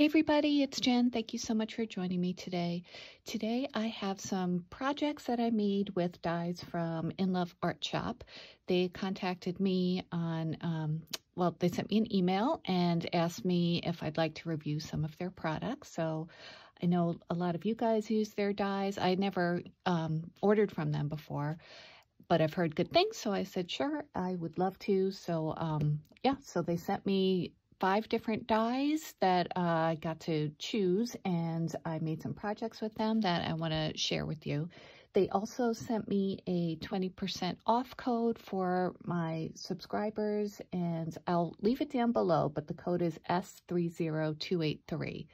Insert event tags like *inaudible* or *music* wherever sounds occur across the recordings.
Hey everybody, it's Jen. Thank you so much for joining me today. Today I have some projects that I made with dies from In Love Art Shop. They contacted me on, um, well, they sent me an email and asked me if I'd like to review some of their products. So I know a lot of you guys use their dies. I never um, ordered from them before, but I've heard good things. So I said, sure, I would love to. So um, yeah, so they sent me five different dies that uh, I got to choose and I made some projects with them that I want to share with you. They also sent me a 20% off code for my subscribers and I'll leave it down below, but the code is S30283.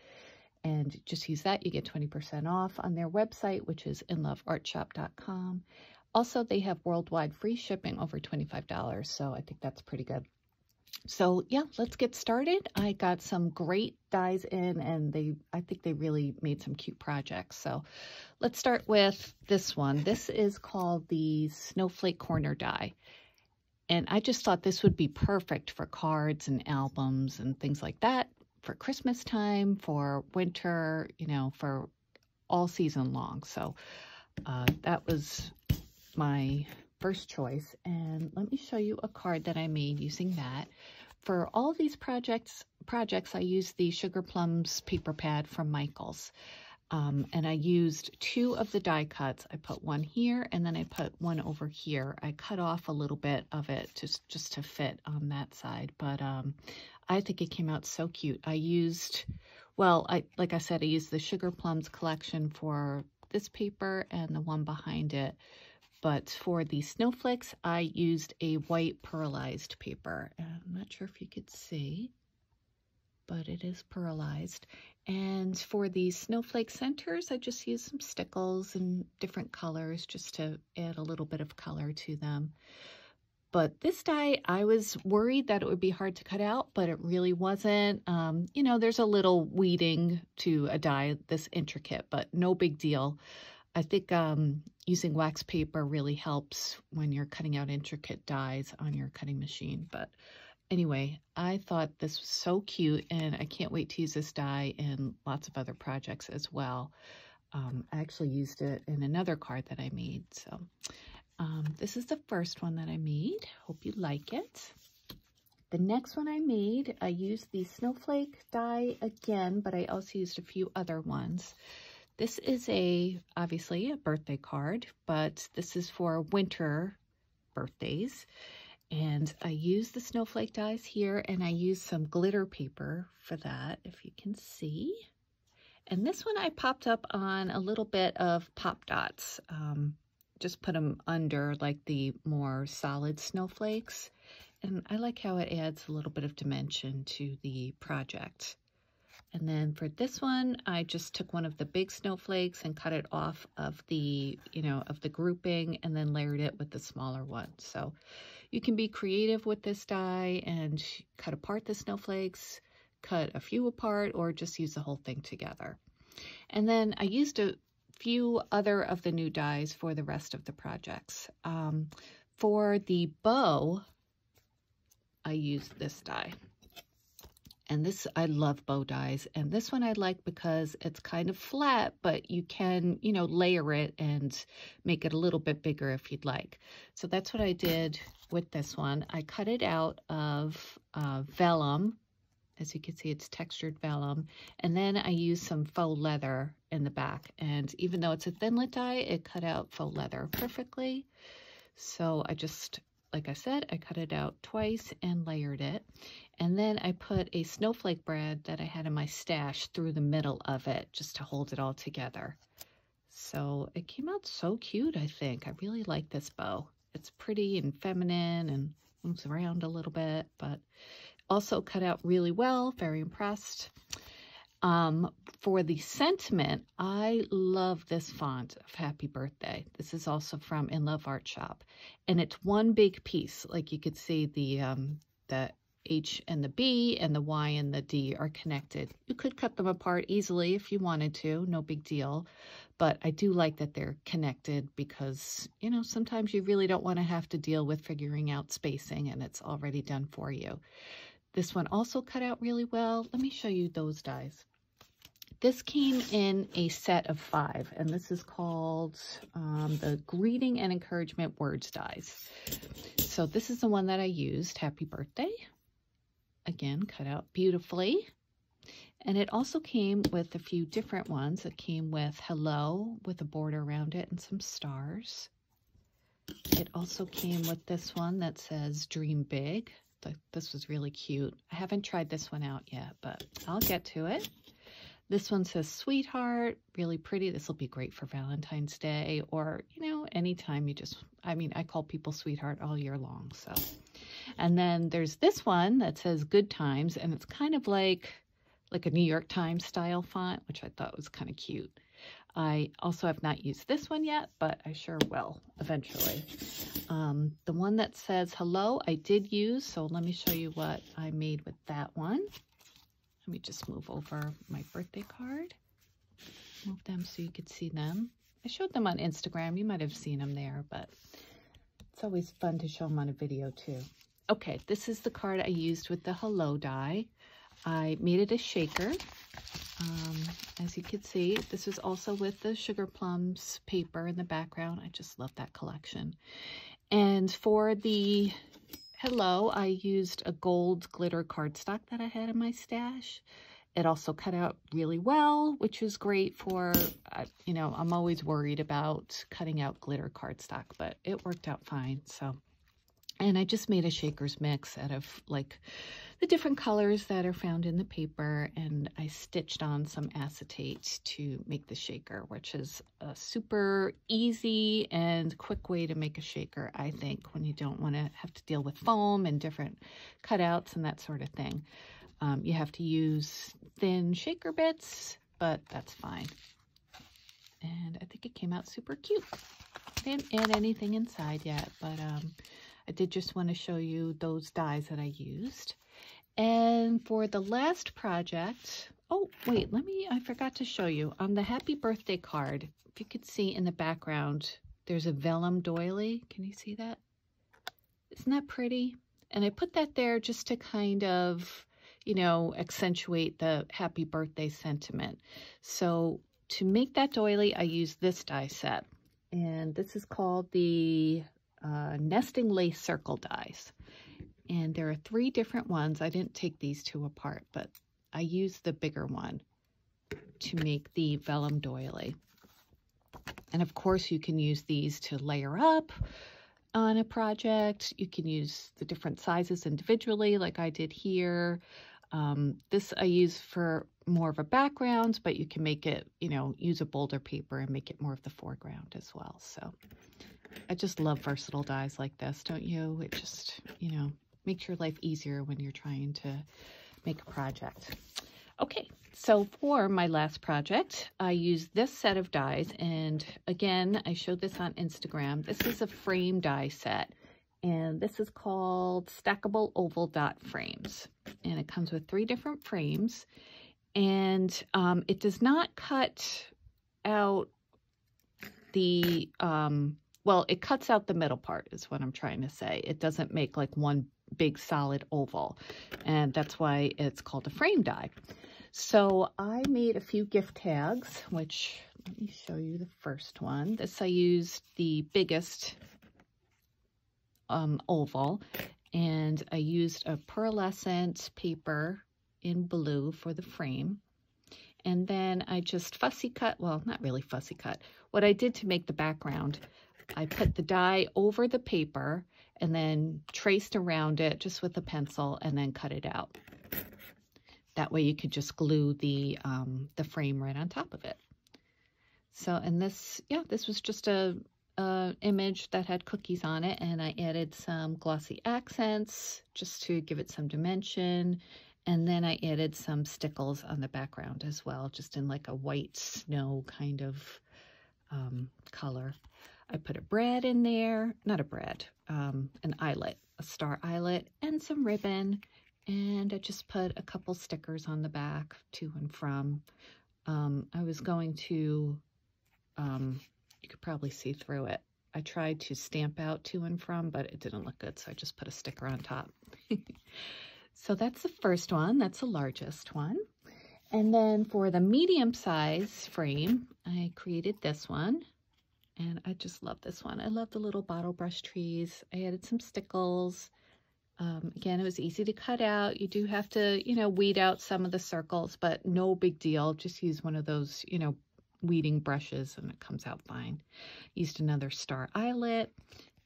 And just use that, you get 20% off on their website, which is inloveartshop.com. Also, they have worldwide free shipping over $25, so I think that's pretty good. So yeah, let's get started. I got some great dies in and they, I think they really made some cute projects. So let's start with this one. This is called the Snowflake Corner die. And I just thought this would be perfect for cards and albums and things like that for Christmas time, for winter, you know, for all season long. So uh, that was my first choice. And let me show you a card that I made using that. For all these projects, projects I used the Sugar Plums paper pad from Michaels. Um, and I used two of the die cuts. I put one here and then I put one over here. I cut off a little bit of it just, just to fit on that side. But um, I think it came out so cute. I used, well, I like I said, I used the Sugar Plums collection for this paper and the one behind it but for the snowflakes, I used a white pearlized paper. I'm not sure if you could see, but it is pearlized. And for the snowflake centers, I just used some stickles and different colors just to add a little bit of color to them. But this die, I was worried that it would be hard to cut out, but it really wasn't. Um, you know, there's a little weeding to a die this intricate, but no big deal. I think um, using wax paper really helps when you're cutting out intricate dies on your cutting machine. But anyway, I thought this was so cute and I can't wait to use this die in lots of other projects as well. Um, I actually used it in another card that I made. So um, this is the first one that I made. Hope you like it. The next one I made, I used the snowflake die again, but I also used a few other ones. This is a, obviously, a birthday card, but this is for winter birthdays. And I use the snowflake dies here, and I use some glitter paper for that, if you can see. And this one I popped up on a little bit of pop dots. Um, just put them under like the more solid snowflakes. And I like how it adds a little bit of dimension to the project. And then for this one, I just took one of the big snowflakes and cut it off of the, you know, of the grouping and then layered it with the smaller one. So you can be creative with this die and cut apart the snowflakes, cut a few apart, or just use the whole thing together. And then I used a few other of the new dies for the rest of the projects. Um, for the bow, I used this die. And this, I love bow dies. And this one I like because it's kind of flat, but you can, you know, layer it and make it a little bit bigger if you'd like. So that's what I did with this one. I cut it out of uh, vellum. As you can see, it's textured vellum. And then I used some faux leather in the back. And even though it's a thinlit die, it cut out faux leather perfectly. So I just like I said, I cut it out twice and layered it. And then I put a snowflake brad that I had in my stash through the middle of it just to hold it all together. So it came out so cute, I think. I really like this bow. It's pretty and feminine and moves around a little bit, but also cut out really well. Very impressed. Um, for the sentiment, I love this font of Happy Birthday. This is also from In Love Art Shop. And it's one big piece. Like you could see the, um, the H and the B and the Y and the D are connected. You could cut them apart easily if you wanted to, no big deal. But I do like that they're connected because, you know, sometimes you really don't want to have to deal with figuring out spacing and it's already done for you. This one also cut out really well. Let me show you those dies. This came in a set of five, and this is called um, the Greeting and Encouragement Words Dies. So this is the one that I used. Happy birthday. Again, cut out beautifully. And it also came with a few different ones. It came with hello with a border around it and some stars. It also came with this one that says dream big. This was really cute. I haven't tried this one out yet, but I'll get to it. This one says sweetheart, really pretty. This will be great for Valentine's Day or, you know, anytime you just, I mean, I call people sweetheart all year long. So, and then there's this one that says good times and it's kind of like, like a New York Times style font, which I thought was kind of cute. I also have not used this one yet, but I sure will eventually. Um, the one that says hello, I did use, so let me show you what I made with that one. Let me just move over my birthday card. Move them so you could see them. I showed them on Instagram. You might have seen them there, but it's always fun to show them on a video too. Okay, this is the card I used with the hello die. I made it a shaker. Um, as you can see, this is also with the Sugar Plums paper in the background. I just love that collection. And for the Hello, I used a gold glitter cardstock that I had in my stash. It also cut out really well, which is great for, uh, you know, I'm always worried about cutting out glitter cardstock, but it worked out fine. So, and I just made a shaker's mix out of like the different colors that are found in the paper and I stitched on some acetate to make the shaker, which is a super easy and quick way to make a shaker, I think, when you don't want to have to deal with foam and different cutouts and that sort of thing. Um, you have to use thin shaker bits, but that's fine. And I think it came out super cute. I Didn't add anything inside yet, but um, I did just want to show you those dies that I used. And for the last project, oh, wait, let me, I forgot to show you. On the happy birthday card, if you could see in the background, there's a vellum doily. Can you see that? Isn't that pretty? And I put that there just to kind of, you know, accentuate the happy birthday sentiment. So to make that doily, I use this die set. And this is called the uh, Nesting Lace Circle dies. And there are three different ones. I didn't take these two apart, but I used the bigger one to make the vellum doily. And of course, you can use these to layer up on a project. You can use the different sizes individually, like I did here. Um, this I use for more of a background, but you can make it, you know, use a bolder paper and make it more of the foreground as well. So I just love versatile dies like this, don't you? It just, you know, makes your life easier when you're trying to make a project. Okay, so for my last project, I used this set of dies, and again, I showed this on Instagram. This is a frame die set, and this is called Stackable Oval Dot Frames, and it comes with three different frames, and um, it does not cut out the, um, well, it cuts out the middle part is what I'm trying to say. It doesn't make like one big solid oval. And that's why it's called a frame die. So I made a few gift tags, which let me show you the first one. This I used the biggest um, oval and I used a pearlescent paper in blue for the frame. And then I just fussy cut, well, not really fussy cut. What I did to make the background, I put the die over the paper and then traced around it just with a pencil and then cut it out. That way you could just glue the, um, the frame right on top of it. So, and this, yeah, this was just a, a image that had cookies on it and I added some glossy accents just to give it some dimension. And then I added some stickles on the background as well, just in like a white snow kind of um, color. I put a bread in there, not a bread, um, an eyelet, a star eyelet, and some ribbon. And I just put a couple stickers on the back to and from. Um, I was going to, um, you could probably see through it. I tried to stamp out to and from, but it didn't look good, so I just put a sticker on top. *laughs* so that's the first one. That's the largest one. And then for the medium size frame, I created this one. And I just love this one. I love the little bottle brush trees. I added some stickles. Um, again, it was easy to cut out. You do have to, you know, weed out some of the circles, but no big deal. Just use one of those, you know, weeding brushes and it comes out fine. Used another star eyelet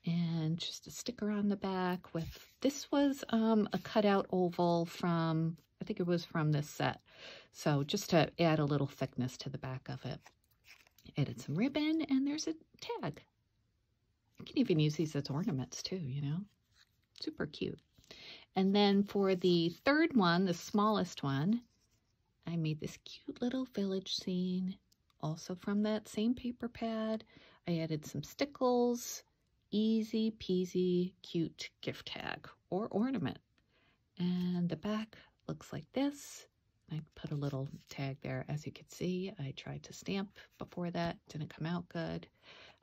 and just a sticker on the back with, this was um, a cutout oval from, I think it was from this set. So just to add a little thickness to the back of it. Added some ribbon and there's a tag. You can even use these as ornaments too, you know. Super cute. And then for the third one, the smallest one, I made this cute little village scene, also from that same paper pad. I added some stickles, easy peasy cute gift tag or ornament. And the back looks like this. I put a little tag there. As you can see, I tried to stamp before that. Didn't come out good.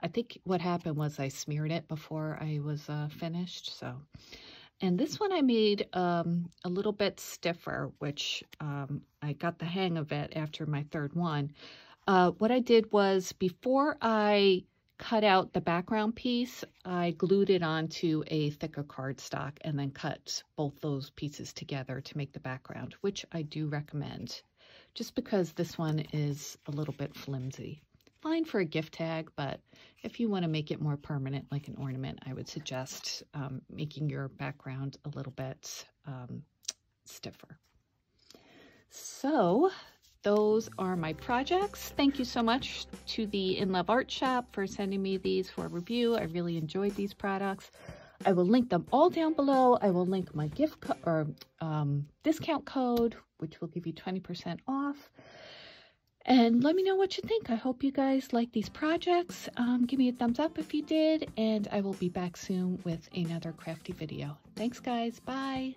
I think what happened was I smeared it before I was uh, finished. So, And this one I made um, a little bit stiffer, which um, I got the hang of it after my third one. Uh, what I did was before I cut out the background piece, I glued it onto a thicker cardstock and then cut both those pieces together to make the background, which I do recommend, just because this one is a little bit flimsy. Fine for a gift tag, but if you want to make it more permanent, like an ornament, I would suggest um, making your background a little bit um, stiffer. So those are my projects. Thank you so much to the In Love Art Shop for sending me these for review. I really enjoyed these products. I will link them all down below. I will link my gift or um, discount code, which will give you 20% off. And let me know what you think. I hope you guys like these projects. Um, give me a thumbs up if you did, and I will be back soon with another crafty video. Thanks, guys. Bye.